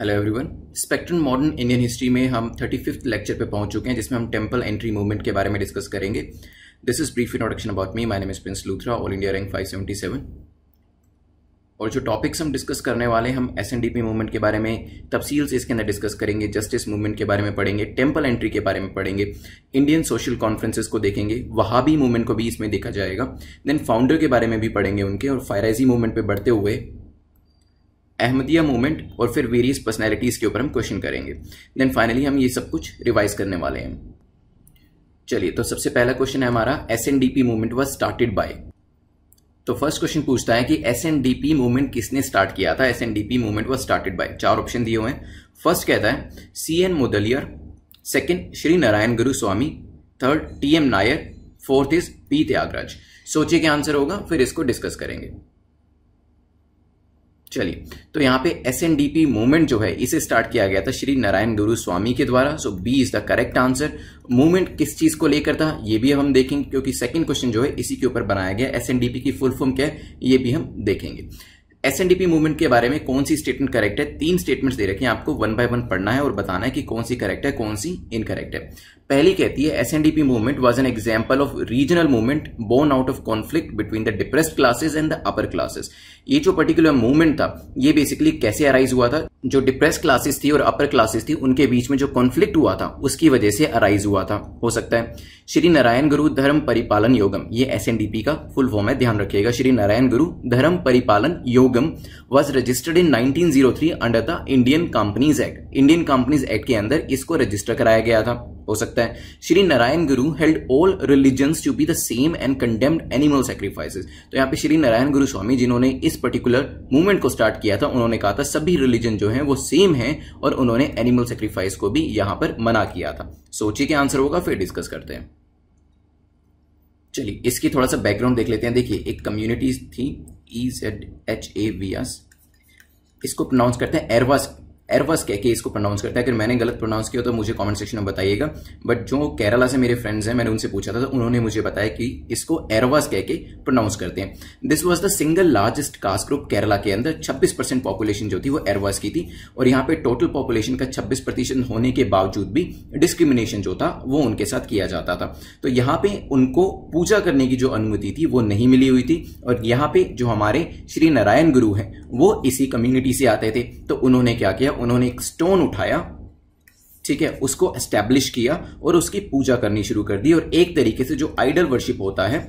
Hello everyone spectrum modern Indian history में हम thirty fifth lecture पे पहुँच चुके हैं, जिसमें हम टेंपल एंट्री मूवमेंट के बारे में डिस्कस करेंगे। This is brief introduction about me my name is Prince Luthra all India rank 577 और जो टॉपिक्स हम डिस्कस करने वाले हैं, हम S N D P movement के बारे में तफसील से इसके अंदर डिस्कस करेंगे जस्टिस मूवमेंट के बारे में पढ़ेंगे टेंपल एंट्री के बारे में पढ़ेंगे इंडियन सोशल कॉन्फ्रेंसेस को देखेंगे वहाबी मूवमेंट को भी इसमें देखा जाएगा देन फाउंडर के बारे में भी पढ़ेंगे उनके, और फायराजी मूवमेंट पर बढ़ते हुए अहमदिया मूवमेंट और फिर वेरियस पर्सनैलिटीज के ऊपर हम क्वेश्चन करेंगे। देन फाइनली हम ये सब कुछ रिवाइज करने वाले हैं। चलिए तो सबसे पहला क्वेश्चन है हमारा S N D P movement was started by तो फ़र्स्ट क्वेश्चन पूछता है कि S N D P movement किसने स्टार्ट किया था? S N D P movement was started by चार ऑप्शन दिए हुए हैं। फ़र्स्ट कहता है C N Mudaliar second Shri Narayana Guru Swami third T M Nair fourth is P Tyagaraja. सोचिए क्या आंसर होगा, फिर इसको डिस्कस करेंगे। चलिए तो यहाँ पे S N D P movement जो है, इसे स्टार्ट किया गया था श्री नारायण गुरु स्वामी के द्वारा so B is the correct answer movement किस चीज़ को लेकर था, ये भी हम देखेंगे, क्योंकि सेकंड क्वेश्चन जो है, इसी के ऊपर बनाया गया एस एन डी पी की फुल फॉर्म क्या है, ये भी हम देखेंगे। एसएनडीपी मूवमेंट के बारे में कौन सी स्टेटमेंट करेक्ट है? तीन स्टेटमेंट्स दे रखे हैं, आपको वन बाय वन पढ़ना है और बताना है कि कौन सी करेक्ट है, कौन सी इनकरेक्ट है। पहली कहती है S NDP movement was an example of regional movement born out of conflict between the depressed classes and the upper classes ये जो पर्टिकुलर मूवमेंट था, ये बेसिकली कैसे अराइज हुआ था? जो डिप्रेस क्लासेस थी और अपर क्लासेस थी, उनके बीच में जो कॉन्फ्लिक्ट हुआ था, उसकी वजह से अराइज हुआ था। हो सकता है। श्री नारायण गुरु धर्म परिपालन योगम, ये एस का फुल फॉर्म है, ध्यान रखिएगा। Shri Narayan Guru Dharma Paripalana Yogam was registered in 1903 under the Indian Companies Act Indian Companies Act के अंदर इसको रजिस्टर कराया गया था। हो सकता है। Shri Narayana Guru held all religions to be the same and condemned animal sacrifices तो यहाँ पे श्री नारायण गुरु स्वामी जिन्होंने इस पर्टिकुलर मूवमेंट को स्टार्ट किया था, उन्होंने कहा था, सभी रिलीजन जो है वो सेम है और उन्होंने एनिमल सेक्रीफाइस को भी यहाँ पर मना किया था। सोचिए क्या आंसर होगा, फिर डिस्कस करते हैं। चलिए, इसकी थोड़ा सा बैकग्राउंड देख लेते हैं। देखिए, एक कम्युनिटी थी E Z H A V S इसको प्रोनाउंस करते हैं एरवास एरवस कह के इसको प्रोनाउंस करता है। अगर मैंने गलत प्रोनाउंस किया तो मुझे कमेंट सेक्शन में बताइएगा। बट जो केरला से मेरे फ्रेंड्स हैं, मैंने उनसे पूछा था तो उन्होंने मुझे बताया कि इसको एरवस कह के प्रोनाउंस करते हैं। This was the single largest caste group Kerala के अंदर। 26 परसेंट पॉपुलेशन जो थी वो एरवस की थी। और यहाँ पे टोटल पॉपुलेशन का 26 प्रतिशत होने के बावजूद भी डिस्क्रिमिनेशन जो था, वो उनके साथ किया जाता था। तो यहाँ पे उनको पूजा करने की जो अनुमति थी, वो नहीं मिली हुई थी। और यहाँ पे जो हमारे श्री नारायण गुरु हैं, वो इसी कम्युनिटी से आते थे। तो उन्होंने क्या किया? उन्होंने एक स्टोन उठाया, ठीक है, उसको एस्टेब्लिश किया और उसकी पूजा करनी शुरू कर दी। और एक तरीके से जो आइडल वर्शिप होता है,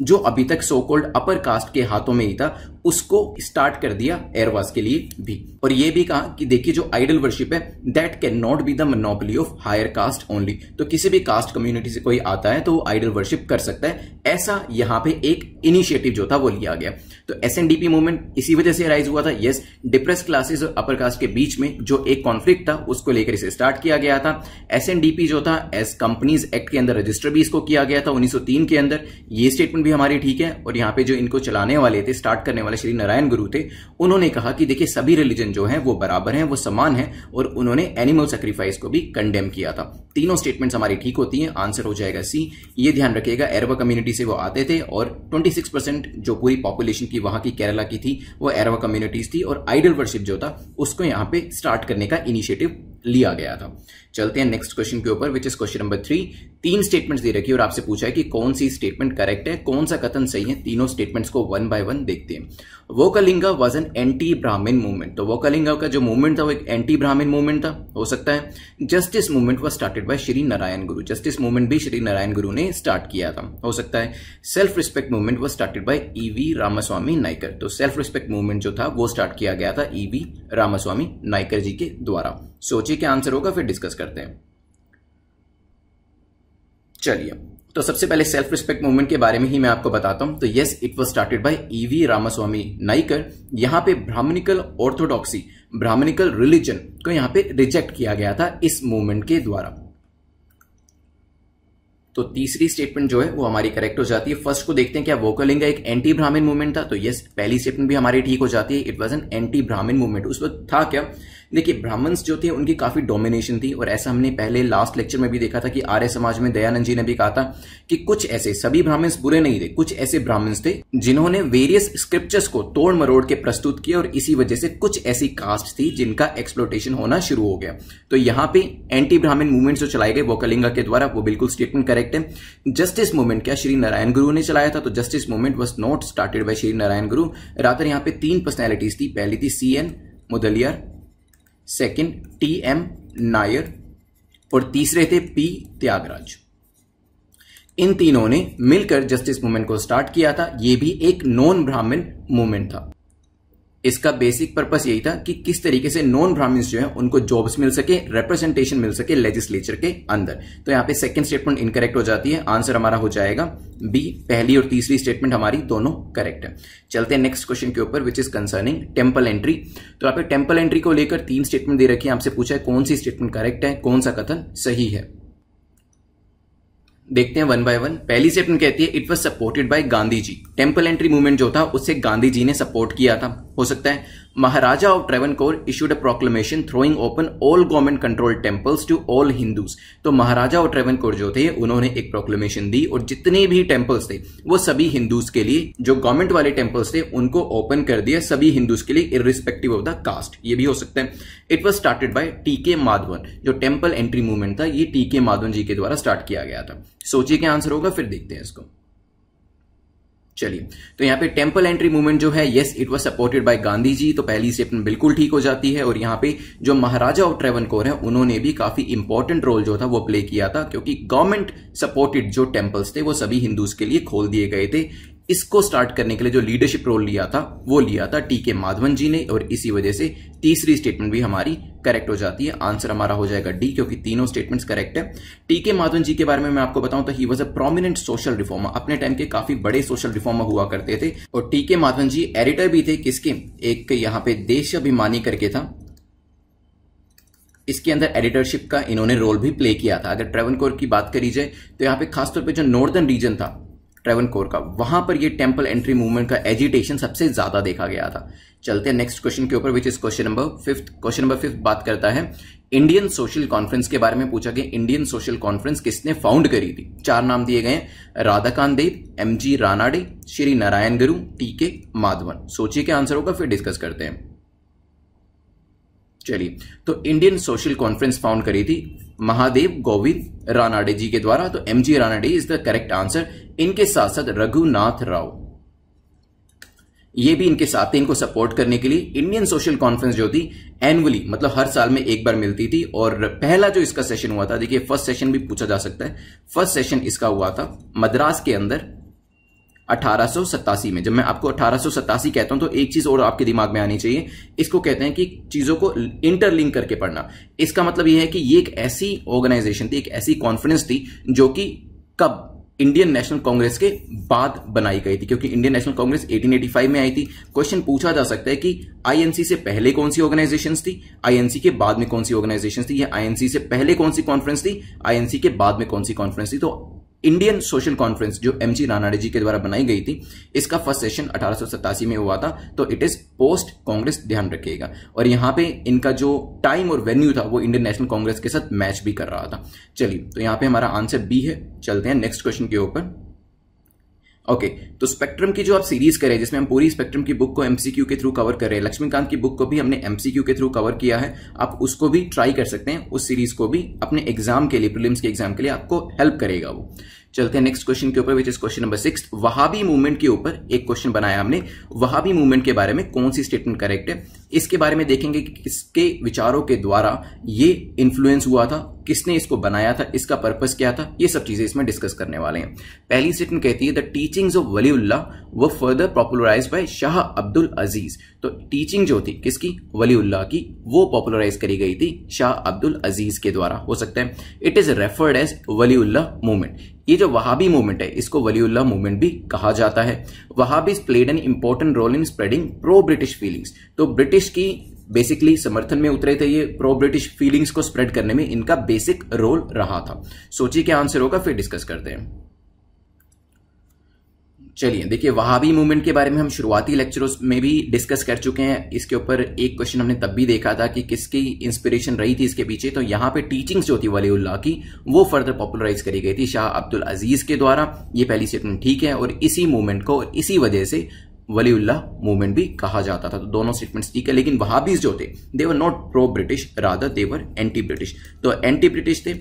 जो अभी तक सो कोल्ड अपर कास्ट के हाथों में ही था उसको स्टार्ट कर दिया एयरवास के लिए भी। और ये भी कहा कि देखिए, जो आइडल वर्शिप है that can not be the monopoly of higher caste only तो किसी भी कास्ट कम्युनिटी से कोई आता है तो वो आइडल वर्शिप कर सकता है। ऐसा यहाँ पे एक इनिशिएटिव जो था, वो लिया गया। तो एस मूवमेंट इसी वजह से राइज हुआ था। यस डिप्रेस क्लासेस और अपर कास्ट के बीच में जो एक कॉन्फ्लिक्ट था, उसको लेकर इसे स्टार्ट किया गया था। एस जो था एस कंपनीज़ एक्ट के अंदर रजिस्टर भी इसको किया गया था, उन्नीस सौ तीन के अंदर। ये स्टेटमेंट भी हमारी ठीक है। और यहाँ पे जो इनको चलाने वाले थे स्टार्ट करने वाले श्री नारायण गुरु थे, उन्होंने कहा कि देखिए, सभी रिलीजन जो है, वो बराबर हैं, वो समान है, और उन्होंने एनिमल सेक्रीफाइस को भी कंडेम किया था। तीनों स्टेटमेंट्स हमारी ठीक होती हैं आंसर हो जाएगा सी ये ध्यान रखिएगा एरवा कम्युनिटी से वो आते थे, और 26 परसेंट जो पूरी पॉपुलेशन की, वहाँ की केरला की थी, वो एरवा कम्युनिटीज थी, और आइडल वर्शिप जो था, उसको यहाँ पे स्टार्ट करने का इनिशिएटिव लिया गया था। चलते हैं नेक्स्ट क्वेश्चन के ऊपर which is question number three तीन स्टेटमेंट्स दे रखी है और आपसे पूछा है कि कौन सी स्टेटमेंट करेक्ट है, कौन सा कथन सही है, तीनों स्टेटमेंट्स को वन बाय वन देखते हैं। Vokkaliga was an anti Brahmin movement तो वोकलिंगा का जो मूवमेंट था, वो एक एंटी ब्राह्मण मूवमेंट था, हो सकता है। Justice movement was started by Shri Narayana Guru justice movement भी श्री नारायण गुरु ने स्टार्ट किया था, हो सकता है। Self respect movement was started by E V Ramaswamy Naicker तो सेल्फ रिस्पेक्ट मूवमेंट जो था, वो स्टार्ट किया गया था ईवी रामास्वामी नाइकर जी के द्वारा। सोचिए क्या आंसर होगा, फिर डिस्कस करते हैं। चलिए तो सबसे पहले सेल्फ रिस्पेक्ट मूवमेंट के बारे में ही मैं आपको बताता हूँ। तो yes it was started by E V Ramaswamy Naicker यहाँ पे ब्राह्मणिकल ऑर्थोडॉक्सी ब्राह्मणिकल रिलीजन को यहाँ पे रिजेक्ट किया गया था इस मूवमेंट के द्वारा। तो तीसरी स्टेटमेंट जो है, वो हमारी करेक्ट हो जाती है। फ़र्स्ट को देखते हैं, क्या वोकलिंगा एक एंटी ब्राह्मण मूवमेंट था? तो यस पहली स्टेटमेंट भी हमारी ठीक हो जाती है। It was an anti Brahmin movement उस वक्त था क्या? देखिए, ब्राह्मण्स जो थे, उनकी काफ़ी डोमिनेशन थी, और ऐसा हमने पहले लास्ट लेक्चर में भी देखा था कि आर्य समाज में दयानंद जी ने भी कहा था कि कुछ ऐसे, सभी ब्राह्मण्स बुरे नहीं थे, कुछ ऐसे ब्राह्मण्स थे जिन्होंने वेरियस स्क्रिप्चर्स को तोड़ मरोड़ के प्रस्तुत किया, और इसी वजह से कुछ ऐसी कास्ट थी जिनका एक्सप्लोटेशन होना शुरू हो गया। तो यहाँ पे एंटी ब्राह्मण मूवमेंट जो चलाए गए वो कलिंगा के द्वारा, वो बिल्कुल स्टेटमेंट करेक्ट है। जस्टिस मूवमेंट क्या श्री नारायण गुरु ने चलाया था? तो justice movement was not started by Shri Narayana Guru. Rather यहाँ पे तीन पर्सनैलिटीज थी, पहली थी C N Mudaliar second T M Nair और तीसरे थे पी त्यागराज। इन तीनों ने मिलकर जस्टिस मूवमेंट को स्टार्ट किया था। यह भी एक नॉन ब्राह्मण मूवमेंट था। इसका बेसिक पर्पस यही था कि किस तरीके से नॉन ब्राह्मण्स जो है, उनको जॉब्स मिल सके रिप्रेजेंटेशन मिल सके लेजिस्लेचर के अंदर। तो यहाँ पे सेकंड स्टेटमेंट इनकरेक्ट हो जाती है आंसर हमारा हो जाएगा। बी पहली और तीसरी स्टेटमेंट हमारी दोनों करेक्ट है। चलते हैं नेक्स्ट क्वेश्चन के ऊपर which is concerning temple entry तो यहाँ पे टेंपल एंट्री को लेकर तीन स्टेटमेंट दे रखी है, आपसे पूछा है कौन सी स्टेटमेंट करेक्ट है, कौन सा कथन सही है। देखते हैं वन बाय वन पहली स्टेटमेंट कहती है it was supported by Gandhi ji temple entry movement जो था, उससे गांधी जी ने सपोर्ट किया था। हो सकता है Maharaja of Travancore issued a proclamation throwing open all government control temples to all Hindus तो महाराजा ऑफ़ ट्रेवनकोर जो थे, उन्होंने एक प्रोक्लेमेशन दी और जितने भी टेम्पल्स थे, वो सभी हिंदूज के लिए, जो गवर्नमेंट वाले टेम्पल्स थे, उनको ओपन कर दिया सभी हिंदूज के लिए इरिस्पेक्टिव ऑफ़ द कास्ट ये भी हो सकता है। It was started by T K Madhavan जो टेंपल एंट्री मूवमेंट था, ये टी के माधवन जी के द्वारा स्टार्ट किया गया था। सोचिए क्या आंसर होगा, फिर देखते हैं इसको। चलिए तो यहाँ पे टेंपल एंट्री मूवमेंट जो है yes it was supported by Gandhi ji तो पहली स्टेटमेंट बिल्कुल ठीक हो जाती है, और यहाँ पे जो महाराजा ऑफ़ ट्रेवनकोर है, उन्होंने भी काफ़ी इंपॉर्टेंट रोल जो था, वो प्ले किया था, क्योंकि गवर्नमेंट सपोर्टेड जो टेम्पल्स थे, वो सभी हिंदूज के लिए खोल दिए गए थे। इसको स्टार्ट करने के लिए जो लीडरशिप रोल लिया था, वो लिया था टी के माधवन जी ने, और इसी वजह से तीसरी स्टेटमेंट भी हमारी करेक्ट हो जाती है। आंसर हमारा हो जाएगा डी क्योंकि तीनों स्टेटमेंट्स करेक्ट है। टी के माधवन जी के बारे में मैं आपको बताऊँ तो he was a prominent social reformer अपने टाइम के काफ़ी बड़े सोशल रिफॉर्मर हुआ करते थे। और टी के माधवन जी एडिटर भी थे किसके? एक यहाँ पे देश अभिमानी करके था। इसके अंदर एडिटरशिप का इन्होंने रोल भी प्ले किया था। अगर ट्रेवनकोर की बात करी जाए तो यहाँ पे खासतौर पे जो नॉर्दर्न रीजन था ट्रेवन कोर का। वहाँ पर ये टेंपल एंट्री मूवमेंट का एजिटेशन सबसे ज़्यादा देखा गया था। चलते हैं नेक्स्ट क्वेश्चन के ऊपर which is question number fifth question number fifth बात करता है इंडियन सोशल कॉन्फ्रेंस के बारे में पूछा गया। इंडियन सोशल कॉन्फ्रेंस किसने फाउंड करी थी? चार नाम दिए गए Radhakant Dev M G Ranade Shri Narayan Guru T K Madhavan. सोचिए क्या आंसर होगा, फिर डिस्कस करते हैं। चलिए तो इंडियन सोशल कॉन्फ्रेंस फाउंड करी थी महादेव गोविंद रानाडे जी के द्वारा तो M G Ranade is the correct answer इनके साथ साथ रघुनाथ राव, ये भी इनके साथ थे, इनको सपोर्ट करने के लिए इंडियन सोशल कॉन्फ्रेंस जो थी एनुअली मतलब हर साल में एक बार मिलती थी, और पहला जो इसका सेशन हुआ था, देखिए फ़र्स्ट सेशन भी पूछा जा सकता है। फ़र्स्ट सेशन इसका हुआ था मद्रास के अंदर अठारह में। जब मैं आपको अठारह सौ सत्तासी कहता हूँ तो एक चीज़ और आपके दिमाग में आनी चाहिए। इसको कहते हैं कि चीज़ों को इंटरलिंक करके पढ़ना। इसका मतलब यह है कि ये एक ऐसी ऑर्गेनाइजेशन थी, एक ऐसी कॉन्फ्रेंस थी, जो कि कब? इंडियन नेशनल कांग्रेस के बाद बनाई गई थी, क्योंकि इंडियन नेशनल कांग्रेस 1885 में आई थी। क्वेश्चन पूछा जा सकता है कि आईएनसी से पहले कौन सी ऑर्गेनाइजेशंस थी? आईएनसी के बाद में कौन सी ऑर्गेनाइजेशन थी? या आईएनसी से पहले कौन सी कॉन्फ्रेंस थी? आईएनसी के बाद में कौन सी कॉन्फ्रेंस थी? तो इंडियन सोशल कॉन्फ्रेंस जो एम जी रानाडे जी के द्वारा बनाई गई थी, इसका फ़र्स्ट सेशन अठारह में हुआ था तो इट इज़ पोस्ट कांग्रेस ध्यान रखिएगा। और यहाँ पे इनका जो टाइम और वेन्यू था, वो इंडियन नेशनल कांग्रेस के साथ मैच भी कर रहा था। चलिए तो यहाँ पे हमारा आंसर बी है, चलते हैं नेक्स्ट क्वेश्चन के ऊपर। ओके okay, तो स्पेक्ट्रम की जो आप सीरीज़ करें जिसमें हम पूरी स्पेक्ट्रम की बुक को एमसीक्यू के थ्रू कवर कर रहे हैं लक्ष्मीकांत की बुक को भी हमने एमसीक्यू के थ्रू कवर किया है आप उसको भी ट्राई कर सकते हैं उस सीरीज़ को भी अपने एग्ज़ाम के लिए प्रीलिम्स के एग्ज़ाम के लिए आपको हेल्प करेगा वो। चलते हैं नेक्स्ट क्वेश्चन के ऊपर which is question number six Wahabi movement के ऊपर एक क्वेश्चन बनाया हमने। वहाबी मूवमेंट के बारे में कौन सी स्टेटमेंट करेक्ट है? इसके बारे में देखेंगे कि किसके विचारों के द्वारा ये इन्फ्लुएंस हुआ था, किसने इसको बनाया था, इसका पर्पस क्या था, ये सब चीज़ें इसमें डिस्कस करने वाले हैं। पहली स्टेटमेंट कहती है द टीचिंग्स ऑफ़ वलीउल्लाह वो further popularise by Shah Abdul Aziz तो टीचिंग जो थी, किसकी? वलीउल्ला की। वो पॉपुलराइज करी गई थी शाह अब्दुल अज़ीज़ के द्वारा। हो सकता है it is referred as Waliullah movement ये जो वहाबी मूवमेंट है, इसको वलीउल्लाह मूवमेंट भी कहा जाता है। Wahabis played an important role in spreading pro British feelings तो ब्रिटिश की बेसिकली समर्थन में उतरे थे ये प्रो ब्रिटिश फीलिंग्स को स्प्रेड करने में इनका बेसिक रोल रहा था। सोचिए क्या आंसर होगा, फिर डिस्कस करते हैं। चलिए, देखिए, वहाबी मूवमेंट के बारे में हम शुरुआती लेक्चरों में भी डिस्कस कर चुके हैं। इसके ऊपर एक क्वेश्चन हमने तब भी देखा था कि किसकी इंस्पिरेशन रही थी इसके पीछे। तो यहाँ पे टीचिंग्स जो थी वलीउल्लाह की, वो फर्दर पॉपुलराइज करी गई थी शाह अब्दुल अज़ीज़ के द्वारा। ये पहली स्टेटमेंट ठीक है और इसी मूवमेंट को और इसी वजह से वलीउल्लाह मूवमेंट भी कहा जाता था। तो दोनों स्टेटमेंट्स ठीक है, लेकिन वहाबीज जो थे they were not pro British rather they were anti British तो एंटी ब्रिटिश थे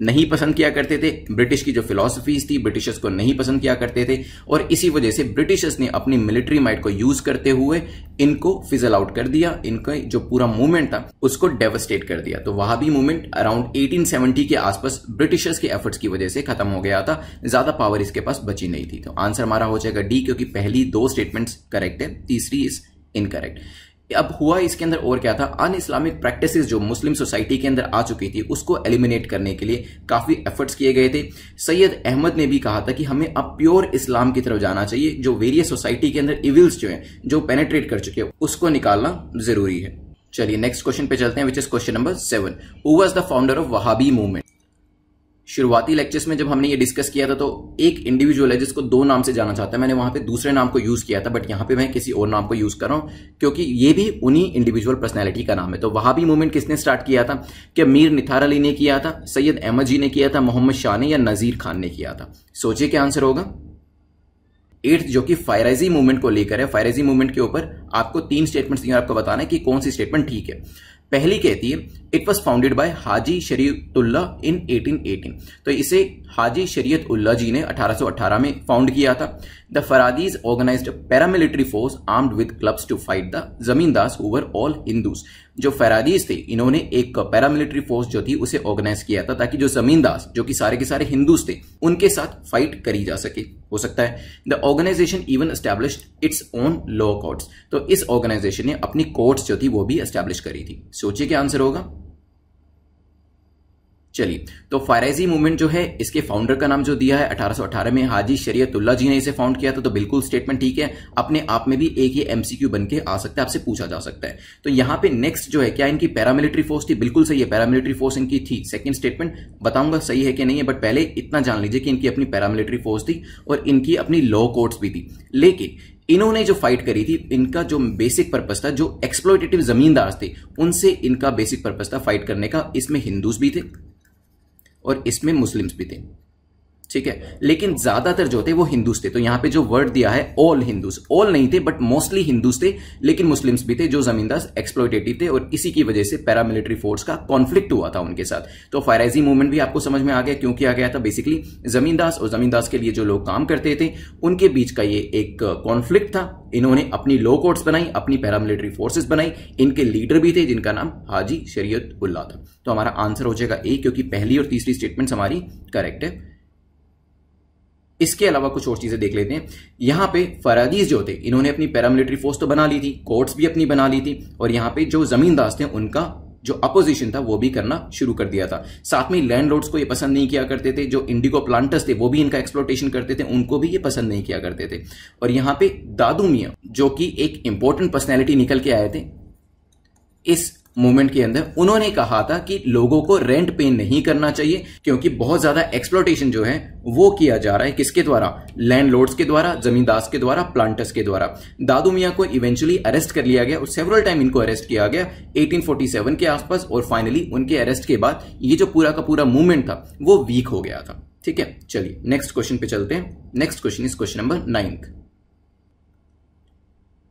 नहीं पसंद किया करते थे, ब्रिटिश की जो फिलोसफीज थी, ब्रिटिशर्स को नहीं पसंद किया करते थे, और इसी वजह से ब्रिटिशर्स ने अपनी मिलिट्री माइट को यूज़ करते हुए इनको फिजल आउट कर दिया, इनका जो पूरा मूवमेंट था, उसको डेवस्टेट कर दिया। तो वहाँ भी मूवमेंट अराउंड 1870 के आसपास ब्रिटिशर्स के एफर्ट्स की वजह से खत्म हो गया था, ज़्यादा पावर इसके पास बची नहीं थी। तो आंसर हमारा हो जाएगा डी क्योंकि पहली दो स्टेटमेंट्स करेक्ट है, तीसरी इज़ इनकरेक्ट अब हुआ इसके अंदर और क्या था? अन इस्लामिक प्रैक्टिस जो मुस्लिम सोसाइटी के अंदर आ चुकी थी, उसको एलिमिनेट करने के लिए काफ़ी एफर्ट्स किए गए थे। सैयद अहमद ने भी कहा था कि हमें अब प्योर इस्लाम की तरफ़ जाना चाहिए, जो वेरियस सोसाइटी के अंदर इविल्स जो है, जो पेनेट्रेट कर चुके हैं, उसको निकालना ज़रूरी है। चलिए नेक्स्ट क्वेश्चन पे चलते हैं which is question number seven who was the founder of Wahabi movement शुरुआती लेक्चर्स में जब हमने ये डिस्कस किया था तो एक इंडिविजुअल है जिसको दो नाम से जाना चाहता है। मैंने वहाँ पे दूसरे नाम को यूज़ किया था बट यहाँ पे मैं किसी और नाम को यूज़ कर रहा हूँ, क्योंकि ये भी उन्हीं इंडिविजुअल पर्सनैलिटी का नाम है। तो वहाँ भी मूवमेंट किसने स्टार्ट किया था? कि मीर निथार अली ने किया था? सैयद अहमद जी ने किया था? मोहम्मद शाह ने या नजीर खान ने किया था? सोचिए क्या आंसर होगा? एट्थ जो कि फायराइजी मूवमेंट को लेकर है। फायराइजी मूवमेंट के ऊपर आपको तीन स्टेटमेंट्स आपको बताना है कि कौन सी स्टेटमेंट ठीक है। पहली कहती है it was founded by Haji Shariatullah in 1818 तो इसे हाजी शरीयत उल्ला जी ने 1818 में फाउंड किया था। The Faraizis organised paramilitary force armed with clubs to fight the zamindars over all Hindus जो फैराजीज थे, इन्होंने एक पैरामिलिट्री फोर्स जो थी, उसे ऑर्गेनाइज किया था ताकि जो जमींदास जो कि सारे के सारे हिंदूज थे, उनके साथ फाइट करी जा सके। हो सकता है the organisation even establish its own law courts तो इस ऑर्गेनाइजेशन ने अपनी कोर्ट्स जो थी, वो भी एस्टैब्लिश करी थी। सोचिए क्या आंसर होगा? चलिए तो फायरेजी मूवमेंट जो है, इसके फाउंडर का नाम जो दिया है 1818 में हाजी शरीयतुल्ला जी ने इसे फाउंड किया था तो बिल्कुल स्टेटमेंट ठीक है, अपने आप में भी एक ही एमसीक्यू बन के आ सकता है, आपसे पूछा जा सकता है। तो यहाँ पे नेक्स्ट जो है, क्या इनकी पैरामिलिट्री फोर्स थी? बिल्कुल सही है पैरामिलिट्री फोर्स इनकी थी सेकंड स्टेटमेंट बताऊँगा सही है कि नहीं है बट पहले इतना जान लीजिए कि इनकी अपनी पैरामिलिट्री फोर्स थी और इनकी अपनी लॉ कोर्ट्स भी थी। लेकिन, इन्होंने जो फाइट करी थी, इनका जो बेसिक पर्पज था, जो एक्सप्लोटेटिव जमींदार थे, उनसे इनका बेसिक पर्पज था फाइट करने का, इसमें हिंदूज भी थे और इसमें मुस्लिम्स भी थे। ठीक है? लेकिन ज़्यादातर जो थे वो हिंदूज थे। तो यहाँ पे जो वर्ड दिया है ऑल हिंदूज ऑल नहीं थे बट मोस्टली हिंदूज थे, लेकिन मुस्लिम्स भी थे जो जमींदार एक्सप्लोटेटिव थे, और इसी की वजह से पैरामिलिट्री फोर्स का कॉन्फ्लिक्ट हुआ था उनके साथ। तो फायराइजी मूवमेंट भी आपको समझ में आ गया क्यों किया गया था बेसिकली जमींदास, और जमींदास के लिए जो लोग काम करते थे, उनके बीच का ये एक कॉन्फ्लिक्ट था। इन्होंने अपनी लो कोर्ट्स बनाई, अपनी पैरामिलिट्री फोर्सेस बनाई, इनके लीडर भी थे, जिनका नाम हाजी शरीयत उल्ला था। तो हमारा आंसर हो जाएगा ए क्योंकि पहली और तीसरी स्टेटमेंट हमारी करेक्ट है। इसके अलावा कुछ और चीज़ें देख लेते हैं। यहाँ पे फरादीज जो थे, इन्होंने अपनी पैरामिलिट्री फोर्स तो बना ली थी कोर्ट्स भी अपनी बना ली थी, और यहाँ पे जो जमींदार थे, उनका जो अपोजिशन था, वो भी करना शुरू कर दिया था। साथ में लैंडलॉर्ड्स को ये पसंद नहीं किया करते थे, जो इंडिगो प्लांटर्स थे, वो भी इनका एक्सप्लोटेशन करते थे, उनको भी ये पसंद नहीं किया करते थे। और यहाँ पे दादू मियाँ, जो कि एक इंपॉर्टेंट पर्सनैलिटी निकल के आए थे, इस मूवमेंट के अंदर उन्होंने कहा था कि लोगों को रेंट पे नहीं करना चाहिए, क्योंकि बहुत ज़्यादा एक्सप्लोटेशन जो है, वो किया जा रहा है किसके द्वारा? लैंडलॉर्ड्स के द्वारा जमींदास के द्वारा प्लांटर्स के द्वारा। दादू मियाँ को इवेंचुअली अरेस्ट कर लिया गया और सेवरल टाइम इनको अरेस्ट किया गया 1847 के आसपास, और फाइनली उनके अरेस्ट के बाद ये जो पूरा का पूरा मूवमेंट था, वो वीक हो गया था। ठीक है? चलिए नेक्स्ट क्वेश्चन पे चलते हैं। Next question is question number ninth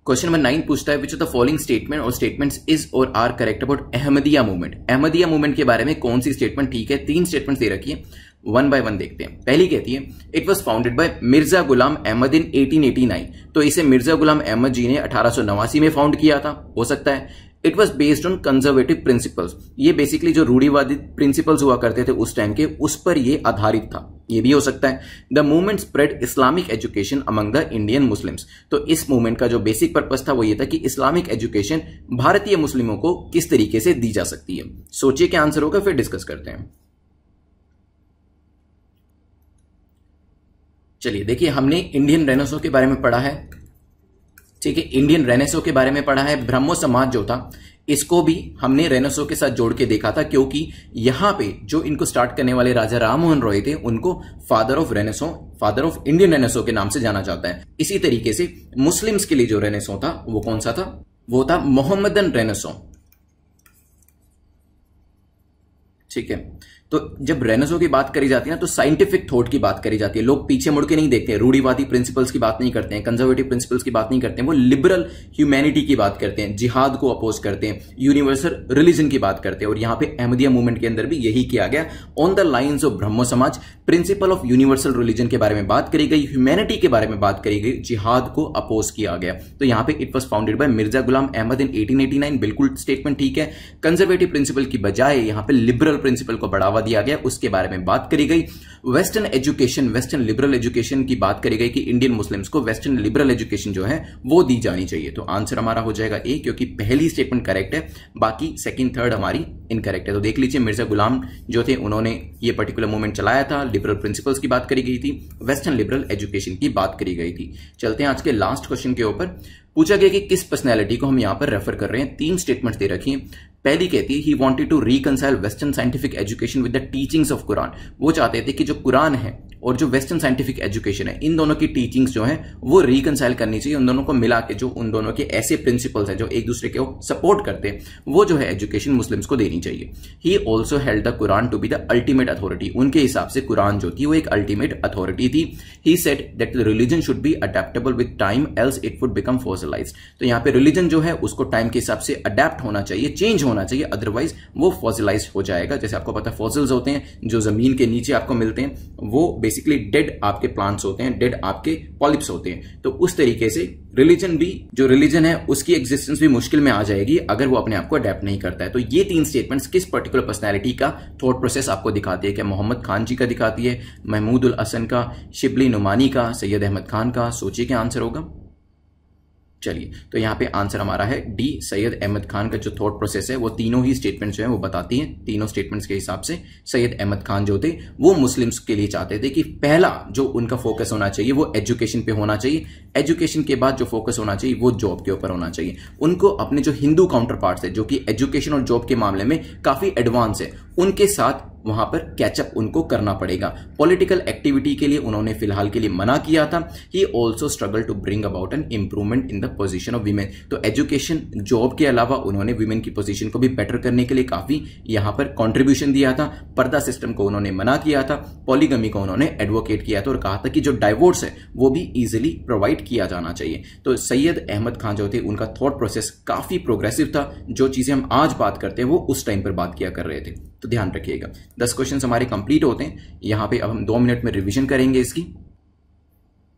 question number nine पूछता है which of the following statement or statements is or are correct about Ahmadiya movement Ahmadiya movement के बारे में कौन सी स्टेटमेंट ठीक है? तीन स्टेटमेंट दे रखी है। वन बाय वन देखते हैं। पहली कहती है it was founded by Mirza Ghulam Ahmad in 1889 तो इसे मिर्ज़ा गुलाम अहमद जी ने अठारह सौ नवासी में फाउंड किया था। हो सकता है it was based on conservative principles ये बेसिकली जो रूढ़ीवादी प्रिंसिपल्स हुआ करते थे उस टाइम के, उस पर ये आधारित था। ये भी हो सकता है। The movement spread Islamic education among the Indian Muslims तो इस मूवमेंट का जो बेसिक पर्पज था वो ये था कि इस्लामिक एजुकेशन भारतीय मुस्लिमों को किस तरीके से दी जा सकती है। सोचिए क्या आंसर होगा, फिर डिस्कस करते हैं। चलिए, देखिए, हमने इंडियन रेनेसो के बारे में पढ़ा है। ठीक है इंडियन रेनेसो के बारे में पढ़ा है, ब्रह्मो समाज जो था, इसको भी हमने रेनेसो के साथ जोड़ के देखा था, क्योंकि यहाँ पे जो इनको स्टार्ट करने वाले राजा राममोहन रॉय थे, उनको father of renaissance father of Indian renaissance के नाम से जाना जाता है। इसी तरीके से मुस्लिम्स के लिए जो रेनेसो था, वो कौन सा था? वो था मोहम्मदन रेनेसो ठीक है तो जब रेनेसो की बात करी जाती है ना तो साइंटिफिक थॉट की बात करी जाती है। लोग पीछे मुड़ के नहीं देखते हैं। रूढ़ीवादी प्रिंसिपल्स की बात नहीं करते हैं। कंजर्वेटिव प्रिंसिपल्स की बात नहीं करते हैं। वो लिबरल ह्यूमैनिटी की बात करते हैं। जिहाद को अपोज करते हैं। यूनिवर्सल रिलीजन की बात करते हैं। और यहाँ पे अहमदिया मूवमेंट के अंदर भी यही किया गया। ऑन द लाइन्स ऑफ़ ब्रह्म समाज प्रिंसिपल ऑफ़ यूनिवर्सल रिलीजन के बारे में बात करी गई। ह्यूमैनिटी के बारे में बात करी गई। जिहाद को अपोज किया गया। तो यहाँ पे it was founded by Mirza Ghulam Ahmad in 1889 बिल्कुल स्टेटमेंट ठीक है। कंजर्वेटिव प्रिंसिपल की बजाय यहाँ पे लिबरल प्रिंसिपल को बढ़ावा दिया गया, उसके बारे में बात करी गई। Western education western liberal education की बात करी गई कि इंडियन मुस्लिम्स को वेस्टर्न लिबरल एजुकेशन जो है, वो दी जानी चाहिए। तो आंसर हमारा हो जाएगा ए क्योंकि पहली स्टेटमेंट करेक्ट है, बाकी सेकंड थर्ड हमारी इनकरेक्ट है। तो देख लीजिए, मिर्ज़ा गुलाम जो थे, उन्होंने ये पर्टिकुलर मूवमेंट चलाया था लिबरल प्रिंसिपल्स की बात करी गई थी वेस्टर्न लिबरल एजुकेशन की बात करी गई थी। चलते हैं आज के लास्ट क्वेश्चन के ऊपर। पूछा गया कि किस पर्सनैलिटी को हम यहाँ पर रेफर कर रहे हैं। तीन स्टेटमेंट्स दे रखी हैं। पहली कहती है he wanted to reconcile western scientific education with the teachings of Quran वो चाहते थे कि जो कुरान है और जो वेस्टर्न साइंटिफिक एजुकेशन है, इन दोनों की टीचिंग्स जो है, वो रिकनसाइल करनी चाहिए, उन दोनों को मिला के जो, उन दोनों के ऐसे प्रिंसिपल्स हैं जो एक दूसरे को सपोर्ट करते हैं। वो जो है एजुकेशन मुस्लिम्स को देनी चाहिए। He also held the Quran to be the ultimate authority उनके हिसाब से कुरान जो थी, वो एक अल्टीमेट अथॉरिटी थी। He said that religion should be adaptable with time else it would become fossilise तो यहाँ पे रिलीजन जो है, उसको टाइम के हिसाब से अडेप्ट होना चाहिए चेंज होना चाहिए अदरवाइज़ वो फॉसिलाइज हो जाएगा। जैसे आपको पता फॉसिल्स होते हैं, जो ज़मीन के नीचे आपको मिलते हैं, वो बेसिकली डेड आपके प्लांट्स होते हैं डेड आपके पॉलिप्स होते हैं। तो उस तरीके से रिलीजन भी, जो रिलीजन है, उसकी एग्जिस्टेंस भी मुश्किल में आ जाएगी अगर वो अपने आप को अडेप्ट नहीं करता है। तो ये तीन स्टेटमेंट्स किस पर्टिकुलर पर्सनैलिटी का थॉट प्रोसेस आपको दिखाती है? क्या मोहम्मद खान जी का दिखाती है महमूद उल हसन का, शिबली नुमानी का, सैयद अहमद खान का? सोचिए क्या आंसर होगा। चलिए तो यहाँ पे आंसर हमारा है डी सैयद अहमद खान का जो थॉट प्रोसेस है, वो तीनों ही स्टेटमेंट्स जो है वो बताती हैं, तीनों स्टेटमेंट्स के हिसाब से सैयद अहमद खान जो थे, वो मुस्लिम्स के लिए चाहते थे कि पहला जो उनका फोकस होना चाहिए, वो एजुकेशन पे होना चाहिए एजुकेशन के बाद जो फोकस होना चाहिए, वो जॉब के ऊपर होना चाहिए। उनको अपने जो हिंदू काउंटर पार्ट है, जो कि एजुकेशन और जॉब के मामले में काफ़ी एडवांस है, उनके साथ वहाँ पर कैचअप उनको करना पड़ेगा। पॉलिटिकल एक्टिविटी के लिए उन्होंने फ़िलहाल के लिए मना किया था। He also struggle to bring about an improvement in the position of women तो एजुकेशन जॉब के अलावा उन्होंने वीमेन की पोजिशन को भी बेटर करने के लिए काफ़ी यहाँ पर कॉन्ट्रीब्यूशन दिया था। पर्दा सिस्टम को उन्होंने मना किया था। पॉलीगमी को उन्होंने एडवोकेट किया था और कहा था कि जो डाइवोर्स है, वो भी इजिली प्रोवाइड किया जाना चाहिए। तो सैयद अहमद खान जो थे, उनका थॉट प्रोसेस काफ़ी प्रोग्रेसिव था। जो चीज़ें हम आज बात करते हैं, वो उस टाइम पर बात किया कर रहे थे। तो ध्यान रखिएगा। दस क्वेश्चन हमारे कंप्लीट होते हैं। यहाँ पे अब हम दो मिनट में रिवीजन करेंगे इसकी।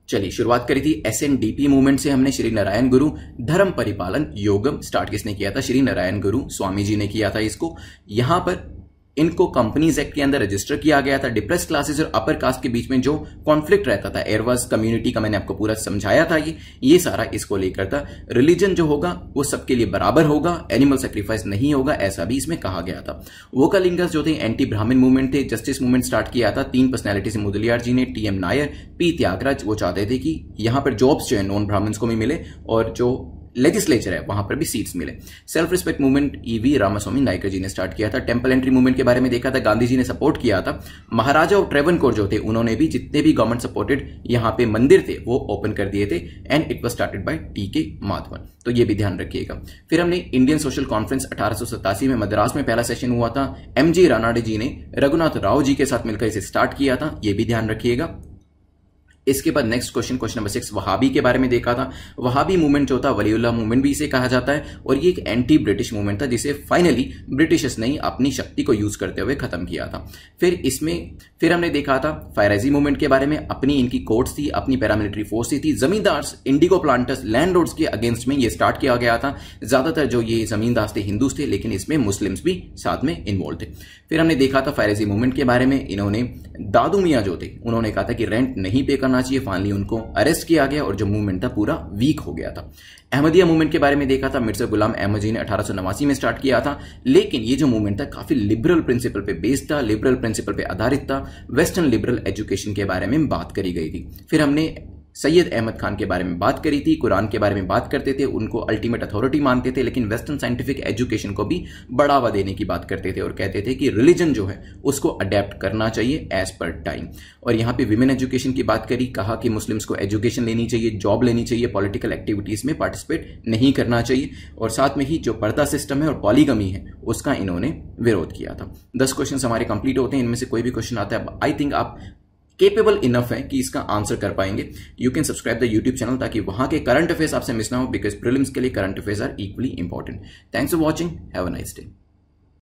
चलिए, शुरुआत करी थी एस एन डीपी मूवमेंट से हमने श्री नारायण गुरु, धर्म परिपालन, योगम स्टार्ट किसने किया था? श्री नारायण गुरु, स्वामी जी ने किया था इसको। यहाँ पर इनको कंपनीज़ एक्ट के अंदर रजिस्टर किया गया था डिप्रेस क्लासेस और अपर कास्ट के बीच में जो कॉन्फ्लिक्ट रहता था एयरवास कम्युनिटी का मैंने आपको पूरा समझाया था ये ये सारा इसको लेकर था। रिलीजन जो होगा, वो सबके लिए बराबर होगा एनिमल सेक्रीफाइस नहीं होगा, ऐसा भी इसमें कहा गया था। वो कलिंगस जो थे एंटी ब्राह्मण मूवमेंट थे जस्टिस मूवमेंट स्टार्ट किया था, तीन पर्सनैलिटी से मुदलियार जी ने टीएम नायर पी त्यागराज वो चाहते थे कि यहाँ पर जॉब्स जो है नॉन ब्राह्मण्स को भी मिले, और जो लेजिस्लेचर है, वहाँ पर भी सीट्स मिले। Self respect movement EV Ramaswamy Naicker ji ने स्टार्ट किया था। टेंपल एंट्री मूवमेंट के बारे में देखा था, गांधी जी ने सपोर्ट किया था। महाराजा और ट्रेवनकोर जो थे, उन्होंने भी जितने भी गवर्नमेंट सपोर्टेड यहाँ पे मंदिर थे, वो ओपन कर दिए थे and it was started by T K Madhavan तो ये भी ध्यान रखिएगा। फिर हमने इंडियन सोशल कॉन्फ्रेंस अठारह में मद्रास में पहला सेशन हुआ था। एम जी रानाडे जी ने रघुनाथ राव जी के साथ मिलकर इसे स्टार्ट किया था, ये भी ध्यान रखिएगा। इसके बाद next question question number six Wahabi के बारे में देखा था। वहाबी मूवमेंट जो था, वलीउल्लाह मूवमेंट भी इसे कहा जाता है और ये एक एंटी ब्रिटिश मूवमेंट था, जिसे फाइनली ब्रिटिशर्स ने अपनी शक्ति को यूज़ करते हुए खत्म किया था। फिर इसमें, फिर हमने देखा था फायराजी मूवमेंट के बारे में, अपनी इनकी कोर्ट्स थी, अपनी पैरामिलिट्री फोर्स थी जमींदार इंडिगो प्लांटर्स लैंड के अगेंस्ट में ये स्टार्ट किया गया था। ज़्यादातर जो ये जमींदार थे हिंदूज थे, लेकिन इसमें मुस्लिम्स भी साथ में इन्वॉल्व थे। फिर हमने देखा था फायराजी मूवमेंट के बारे में, इन्होंने दादू मियाँ जो थे, उन्होंने कहा था कि रेंट नहीं पे करना चाहिए फाइनली उनको अरेस्ट किया गया और जो मूवमेंट था पूरा वीक हो गया था। अहमदिया मूवमेंट के बारे में देखा था, मिर्ज़ा गुलाम अहमद जी ने अठारह में स्टार्ट किया था। लेकिन ये जो मूवमेंट था, काफ़ी लिबरल प्रिंसिपल पे बेस्ड था लिबरल प्रिंसिपल पे आधारित था। वेस्टर्न लिबरल एजुकेशन के बारे में बात करी गई थी। फिर हमने सैयद अहमद खान के बारे में बात करी थी, कुरान के बारे में बात करते थे, उनको अल्टीमेट अथॉरिटी मानते थे, लेकिन वेस्टर्न साइंटिफिक एजुकेशन को भी बढ़ावा देने की बात करते थे और कहते थे कि रिलीजन जो है, उसको अडेप्ट करना चाहिए एज पर टाइम और यहाँ पे विमेन एजुकेशन की बात करी, कहा कि मुस्लिम्स को एजुकेशन लेनी चाहिए जॉब लेनी चाहिए पॉलिटिकल एक्टिविटीज़ में पार्टिसिपेट नहीं करना चाहिए। और साथ में ही जो पर्दा सिस्टम है और पॉलीगमी है, उसका इन्होंने विरोध किया था। दस क्वेश्चन हमारे कंप्लीट होते हैं, इनमें से कोई भी क्वेश्चन आता है आई थिंक आप केपेबल इनफ है कि इसका आंसर कर पाएँगे। You can subscribe the YouTube channel ताकि वहाँ के करंट अफेयर्स आपसे मिस ना हो बिकॉज़ प्रिलिम्स के लिए current affairs are equally important thanks for watching have a nice day